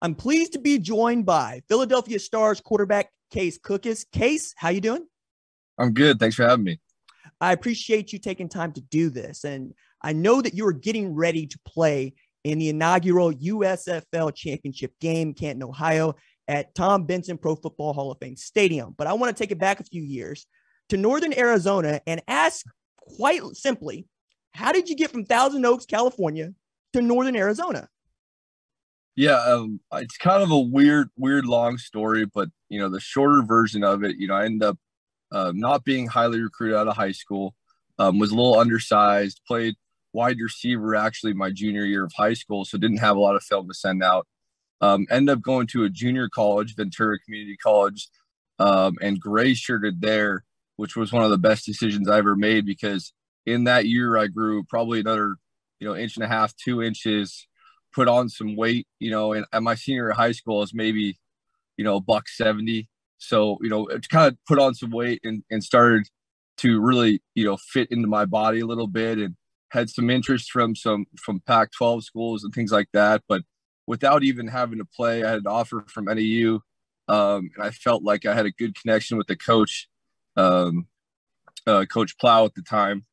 I'm pleased to be joined by Philadelphia Stars quarterback Case Cookus. Case, how you doing? I'm good. Thanks for having me. I appreciate you taking time to do this. And I know that you are getting ready to play in the inaugural USFL championship game, Canton, Ohio, at Tom Benson Pro Football Hall of Fame Stadium. But I want to take it back a few years to Northern Arizona and ask quite simply, how did you get from Thousand Oaks, California to Northern Arizona? Yeah, um, it's kind of a weird, weird long story, but you know, the shorter version of it, you know, I ended up uh, not being highly recruited out of high school, um, was a little undersized, played wide receiver actually my junior year of high school, so didn't have a lot of film to send out. Um, ended up going to a junior college, Ventura Community College, um, and gray shirted there, which was one of the best decisions I ever made because in that year I grew probably another, you know, inch and a half, two inches put on some weight, you know, and at my senior high school is maybe, you know, buck 70. So, you know, it kind of put on some weight and, and started to really, you know, fit into my body a little bit and had some interest from some from Pac 12 schools and things like that. But without even having to play, I had an offer from NAU. Um, and I felt like I had a good connection with the coach, um, uh, Coach Plough at the time.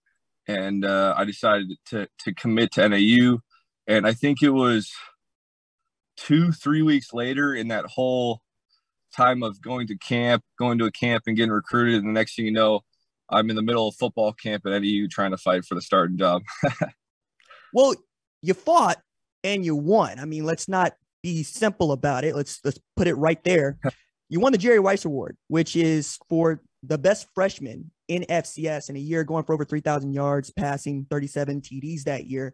And uh, I decided to, to commit to NAU and I think it was two, three weeks later in that whole time of going to camp, going to a camp and getting recruited. And the next thing you know, I'm in the middle of football camp at NAU trying to fight for the starting job. well, you fought and you won. I mean, let's not be simple about it. Let's let's put it right there. You won the Jerry Rice Award, which is for the best freshman in FCS in a year, going for over 3,000 yards, passing 37 TDs that year.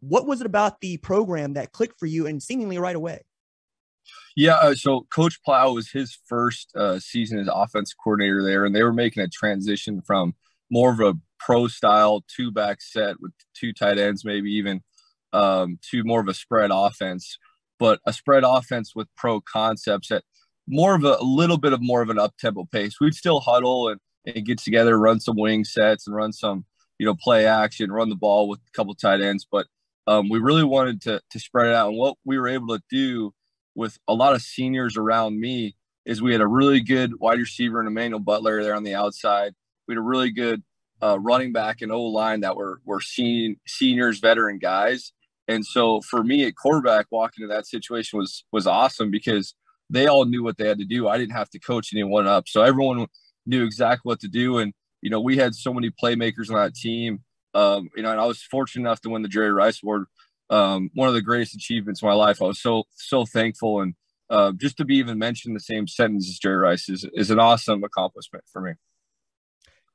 What was it about the program that clicked for you and seemingly right away? Yeah, uh, so Coach Plough was his first uh, season as offense coordinator there, and they were making a transition from more of a pro style two back set with two tight ends, maybe even um, to more of a spread offense, but a spread offense with pro concepts at more of a, a little bit of more of an up tempo pace. We'd still huddle and, and get together, run some wing sets and run some, you know, play action, run the ball with a couple tight ends, but um, we really wanted to, to spread it out. And what we were able to do with a lot of seniors around me is we had a really good wide receiver and Emmanuel Butler there on the outside. We had a really good uh, running back and O line that were were seen, seniors, veteran guys. And so for me at quarterback, walking into that situation was was awesome because they all knew what they had to do. I didn't have to coach anyone up, so everyone knew exactly what to do. And you know, we had so many playmakers on that team um, you know, and I was fortunate enough to win the Jerry Rice Award. Um, one of the greatest achievements of my life. I was so so thankful, and uh, just to be even mentioned the same sentence as Jerry Rice is is an awesome accomplishment for me.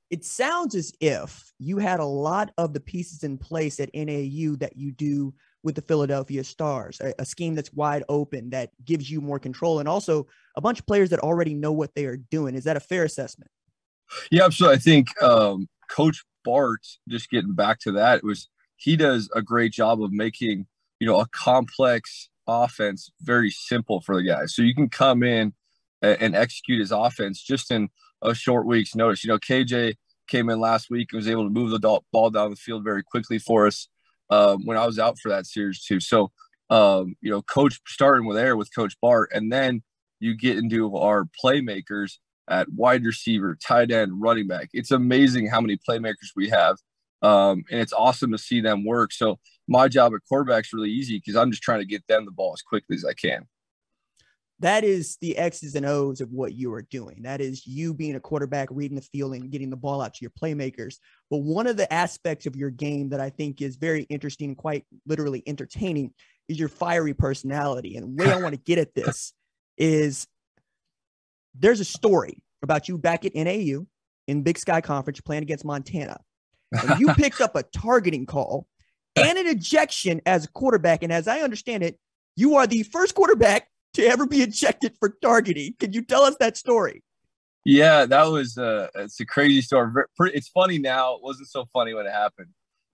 It sounds as if you had a lot of the pieces in place at NAU that you do with the Philadelphia Stars, a, a, scheme that's wide open that gives you more control, and also a bunch of players that already know what they are doing. Is that a fair assessment? Yeah, absolutely. I think um, Coach Bart, just getting back to that, it was he does a great job of making you know a complex offense very simple for the guys. So you can come in and, and execute his offense just in a short week's notice. You know, KJ came in last week and was able to move the ball down the field very quickly for us um, when I was out for that series too. So um, you know, coach starting with there with Coach Bart, and then you get into our playmakers at wide receiver, tight end, running back. It's amazing how many playmakers we have. Um, and it's awesome to see them work. So my job at quarterback is really easy because I'm just trying to get them the ball as quickly as I can. That is the X's and O's of what you are doing. That is you being a quarterback, reading the field and getting the ball out to your playmakers. But one of the aspects of your game that I think is very interesting and quite literally entertaining is your fiery personality. And the way I want to get at this is there's a story about you back at NAU in Big Sky Conference playing against Montana. And you picked up a targeting call and an ejection as a quarterback. And as I understand it, you are the first quarterback to ever be ejected for targeting. Can you tell us that story? Yeah, that was uh, it's a crazy story. It's funny now. It wasn't so funny when it happened,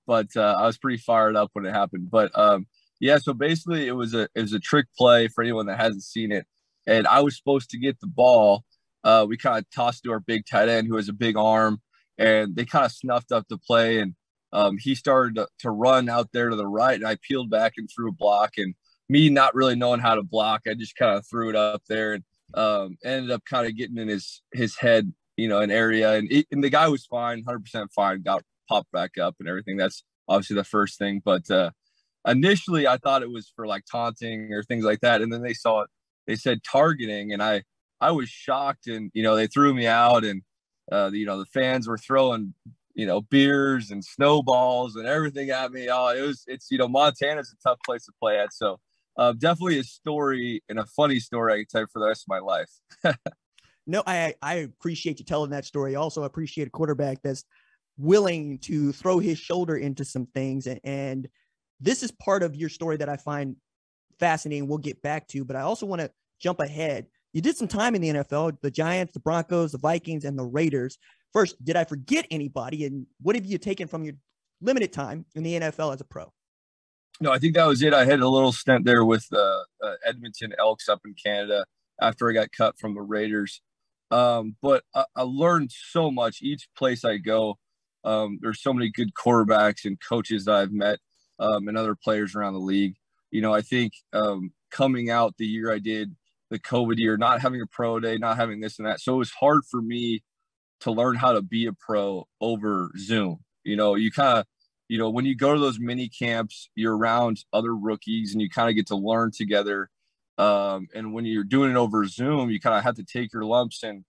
but uh, I was pretty fired up when it happened. But um, yeah, so basically, it was a it was a trick play for anyone that hasn't seen it and I was supposed to get the ball. Uh, we kind of tossed to our big tight end who has a big arm, and they kind of snuffed up the play. And um, he started to, to, run out there to the right, and I peeled back and threw a block. And me not really knowing how to block, I just kind of threw it up there and um, ended up kind of getting in his his head, you know, an area, and, it, and the guy was fine, hundred percent fine, got popped back up and everything. That's obviously the first thing, but uh, initially I thought it was for like taunting or things like that, and then they saw it, they said targeting, and I I was shocked, and you know they threw me out, and uh, you know the fans were throwing you know beers and snowballs and everything at me. Oh, it was it's you know Montana's a tough place to play at, so uh, definitely a story and a funny story I can tell for the rest of my life. no, I I appreciate you telling that story. Also, appreciate a quarterback that's willing to throw his shoulder into some things, and, and this is part of your story that I find fascinating. We'll get back to, but I also want to jump ahead. You did some time in the NFL, the Giants, the Broncos, the Vikings, and the Raiders. First, did I forget anybody? And what have you taken from your limited time in the NFL as a pro? no, I think that was it. I had a little stint there with uh, uh, Edmonton Elks up in Canada after I got cut from the Raiders. Um, but I, I, learned so much each place I go. Um, there's so many good quarterbacks and coaches that I've met um, and other players around the league. You know, I think um, coming out the year I did the COVID year, not having a pro day, not having this and that. So it was hard for me to learn how to be a pro over Zoom. You know, you kind of you know, when you go to those mini camps, you're around other rookies and you kind of get to learn together. Um, and when you're doing it over Zoom, you kind of have to take your lumps and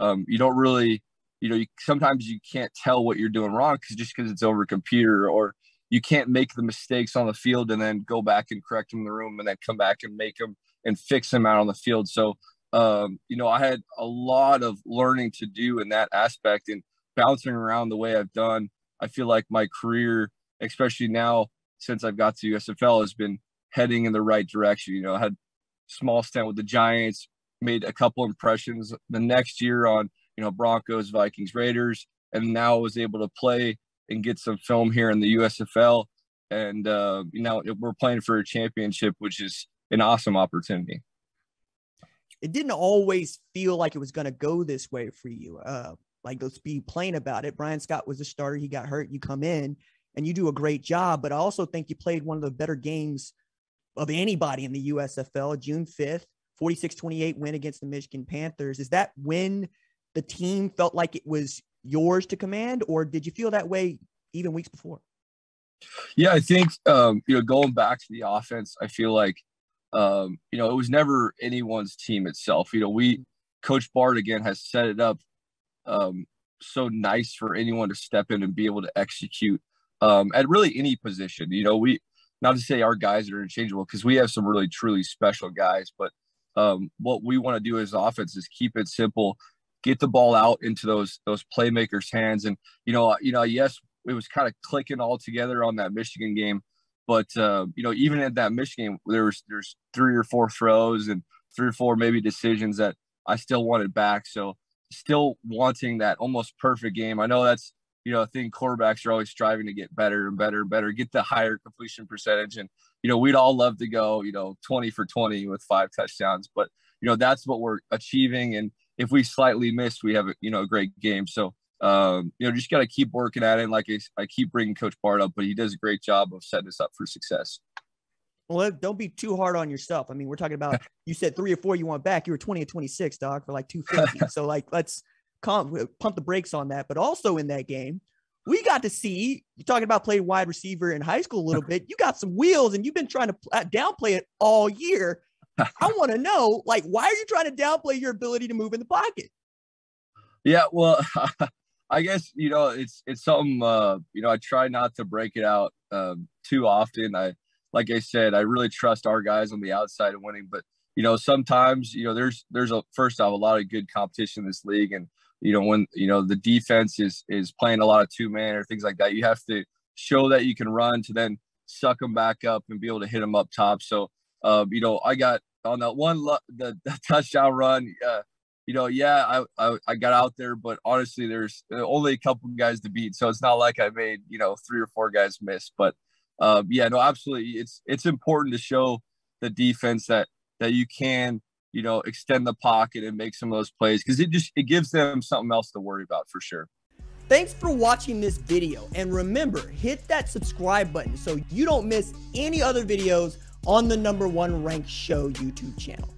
um, you don't really, you know, you, sometimes you can't tell what you're doing wrong because just because it's over computer or you can't make the mistakes on the field and then go back and correct them in the room and then come back and make them and fix them out on the field. So, um, you know, I had a lot of learning to do in that aspect and bouncing around the way I've done I feel like my career, especially now since I've got to USFL, has been heading in the right direction. You know, I had small stint with the Giants, made a couple impressions the next year on, you know, Broncos, Vikings, Raiders, and now I was able to play and get some film here in the USFL. And, uh, you know, we're playing for a championship, which is an awesome opportunity. It didn't always feel like it was going to go this way for you. Uh, like let's be plain about it. Bryan Scott was a starter. He got hurt. You come in and you do a great job. But I also think you played one of the better games of anybody in the USFL. June 5th, 46-28 win against the Michigan Panthers. Is that when the team felt like it was yours to command, or did you feel that way even weeks before? Yeah, I think um, you know, going back to the offense, I feel like um, you know, it was never anyone's team itself. You know, we Coach Bart again has set it up um, so nice for anyone to step in and be able to execute um, at really any position. You know, we not to say our guys are interchangeable because we have some really truly special guys, but um, what we want to do as offense is keep it simple, get the ball out into those those playmakers' hands, and you know, you know, yes, it was kind of clicking all together on that Michigan game, but uh, you know, even at that Michigan, there was there's three or four throws and three or four maybe decisions that I still wanted back. So still wanting that almost perfect game. I know that's you know, I think quarterbacks are always striving to get better and better and better, get the higher completion percentage. And, you know, we'd all love to go, you know, 20 for 20 with five touchdowns, but, you know, that's what we're achieving. And if we slightly miss, we have, a, you know, a great game. So, um, you know, just got to keep working at it. And like I, I keep bringing Coach Bart up, but he does a great job of setting us up for success. Well, don't be too hard on yourself. I mean, we're talking about you said three or four you want back. You were 20 and 26, dog, for like 250. so like let's pump the brakes on that. But also in that game, we got to see you talking about playing wide receiver in high school a little bit. You got some wheels and you've been trying to downplay it all year. I want to know, like, why are you trying to downplay your ability to move in the pocket? Yeah, well, I guess you know it's it's something uh, you know I try not to break it out um, too often. I like I said, I really trust our guys on the outside of winning. But you know, sometimes you know there's there's a first off a lot of good competition in this league, and you know when you know the defense is is playing a lot of two man or things like that, you have to show that you can run to then suck them back up and be able to hit them up top. So uh, you know, I got on that one the, the touchdown run. Uh, you know, yeah, I, I, I got out there, but honestly, there's only a couple guys to beat, so it's not like I made you know three or four guys miss. But uh, yeah, no, absolutely. It's it's important to show the defense that that you can, you know, extend the pocket and make some of those plays because it just it gives them something else to worry about for sure. Thanks for watching this video, and remember, hit that subscribe button so you don't miss any other videos on the number one ranked show YouTube channel.